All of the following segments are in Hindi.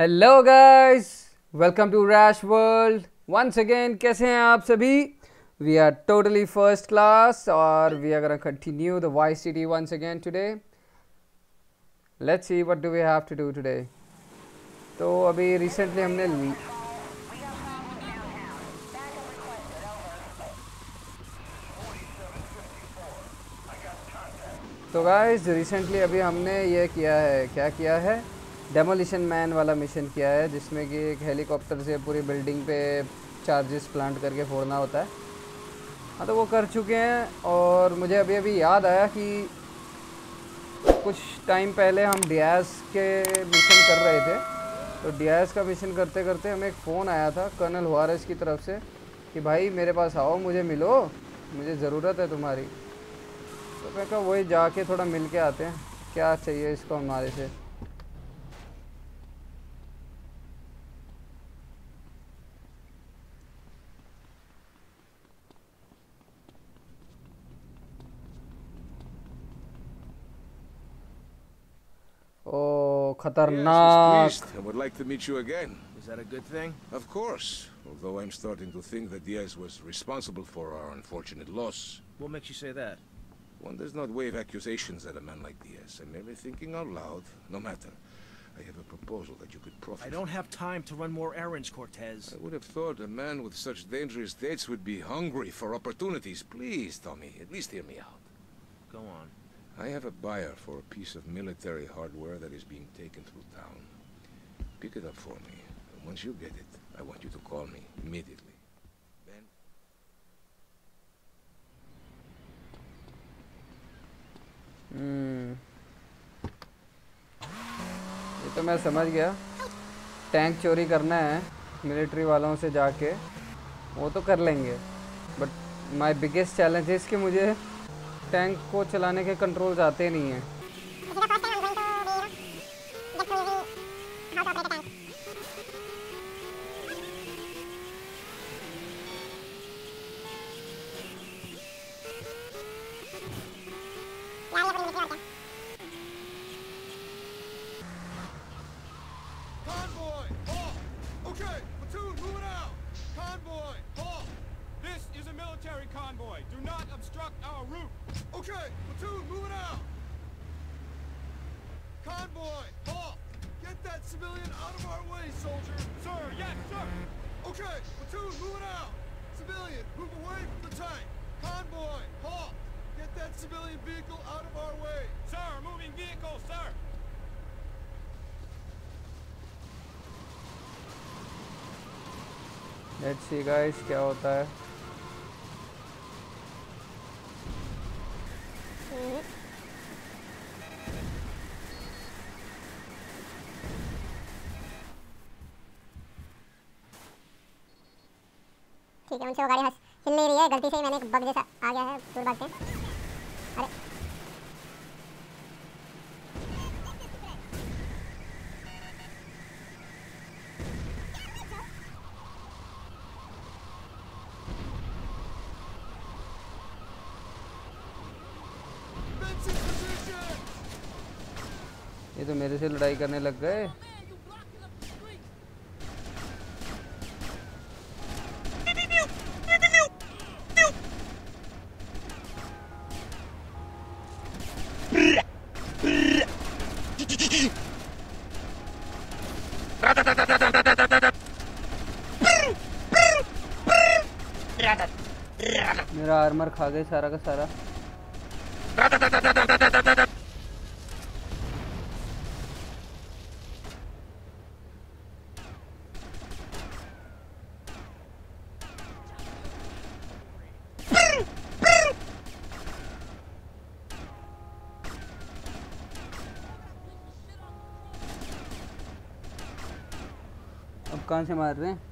Hello guys welcome to rash world once again कैसे हैं आप सभी? We are totally first class और we are continue the Y city once again today let's see what do we have to do today तो अभी रिसेंटली हमने तो गाइस रिसेंटली अभी हमने ये किया है। क्या किया है? डेमोलिशन मैन वाला मिशन किया है, जिसमें कि एक हेलीकॉप्टर से पूरी बिल्डिंग पे चार्जेस प्लांट करके फोड़ना होता है। हाँ तो वो कर चुके हैं और मुझे अभी अभी याद आया कि कुछ टाइम पहले हम डी के मिशन कर रहे थे। तो डी का मिशन करते करते हमें एक फ़ोन आया था कर्नल हुआरस की तरफ़ से कि भाई, मेरे पास आओ, मुझे मिलो, मुझे ज़रूरत है तुम्हारी। तो मैं कहा, वही जाके थोड़ा मिल के आते हैं, क्या चाहिए इसको हमारे से? खतरनाक Yes, pleased and would like to meet you again. Is that a good thing? Of course, although I'm starting to think that Diaz was responsible for our unfortunate loss. What makes you say that? One does not wave accusations at a man like Diaz. I'm merely thinking out loud. No matter. I have a proposal that you could profit I don't have time to run more errands, Cortez. I would have thought a man with such dangerous dates would be hungry for opportunities. Please, Tommy, at least hear me out. Go on. I have a buyer for a piece of military hardware that is being taken through town. Pick it up for me. And once you get it, I want you to call me immediately. Ben? हम्म ये तो मैं समझ गया टैंक चोरी करना है मिलिट्री वालों से जाके वो तो कर लेंगे but my biggest challenge is कि मुझे टैंक को चलाने के कंट्रोल्स आते नहीं हैं Convoy, halt! Okay, platoon, moving out! Convoy, halt! This is a military convoy. Do not obstruct our route. Okay, platoon, moving out! Convoy, halt! Get that civilian out of our way, soldier! Sir, yes, sir! Okay, platoon, moving out! Civilian, move away from the tank! Convoy, halt! Get that civilian vehicle out of our way! Sir, moving vehicle, sir! Let's see guys क्या होता है ठीक है उनसे वो गाड़ी हंस। हिल नहीं रही है, गलती से ही मैंने एक बग जैसा आ गया है, दूर भागते हैं। अरे। ये तो मेरे से लड़ाई करने लग गए। आर्मर खा गए सारा का सारा। कहाँ से मार रहे हैं?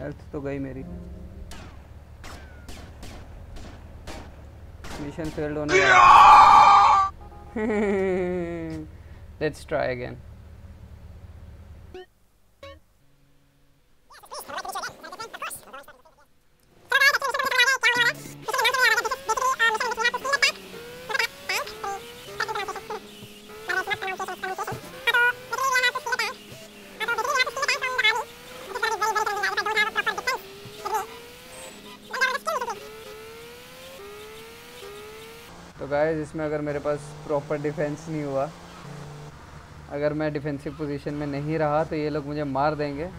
हेल्थ तो गई मेरी। मिशन फेल्ड होने लेट्स ट्राई अगेन तो गाइज़ इसमें अगर मेरे पास प्रॉपर डिफेंस नहीं हुआ अगर मैं डिफेंसिव पोजीशन में नहीं रहा तो ये लोग मुझे मार देंगे।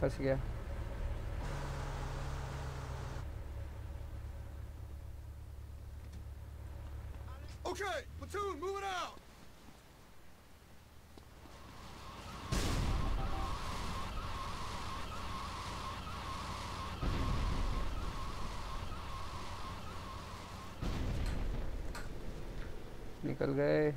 फंस गया। Okay, platoon, moving out. निकल गए।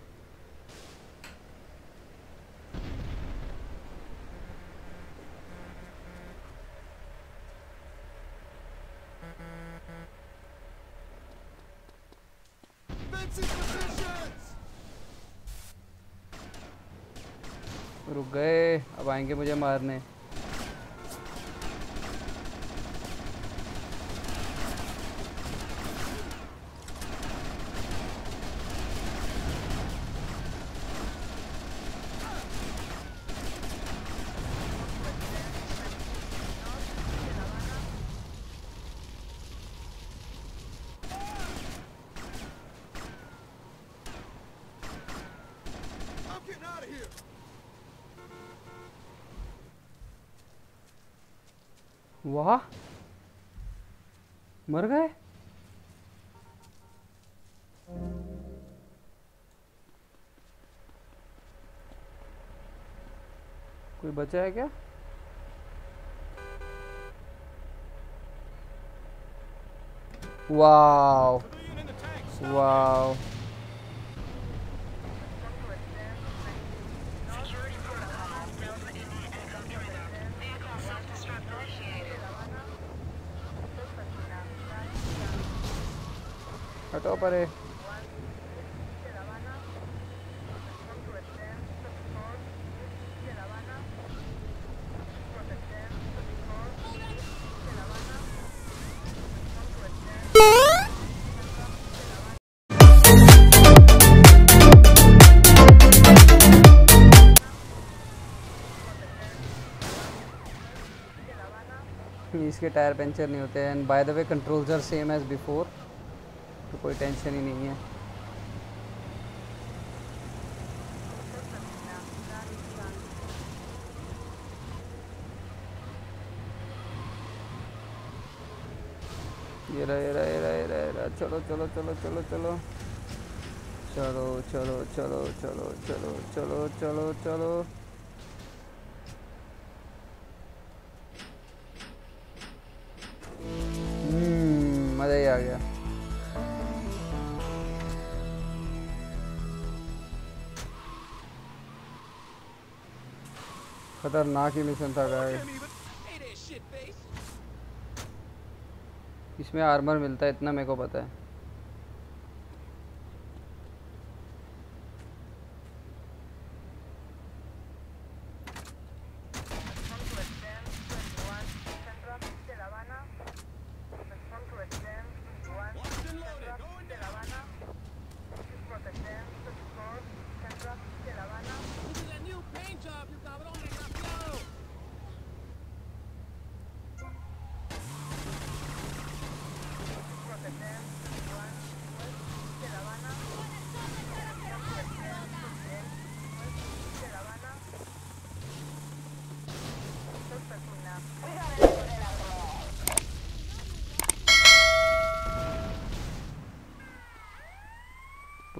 रुक गए अब आएँगे मुझे मारने। वाह। मर गए? कोई बचा है क्या? वाह वाओ। हटो परे। इसके टायर पंचर नहीं होते and by the way controls are same as before तो कोई टेंशन ही नहीं है। ये रहा ये रहा ये रहा ये रहा ये रहा। चलो चलो चलो चलो चलो। चलो चलो चलो चलो चलो चलो चलो चलो। हम्म मज़ा ही आ गया। खतरनाक ही मिशन था गाइस इसमें आर्मर मिलता है इतना मेरे को पता है।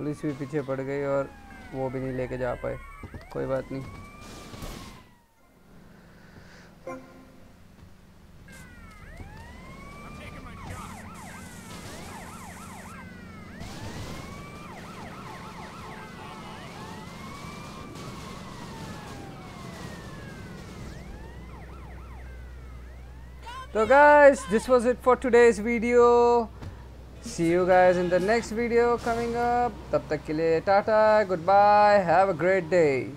पुलिस भी पीछे पड़ गई और वो भी नहीं लेके जा पाए। कोई बात नहीं। तो guys this was it for today's video See you guys in the next video coming up. Tab tak ke liye tata, goodbye, have a great day.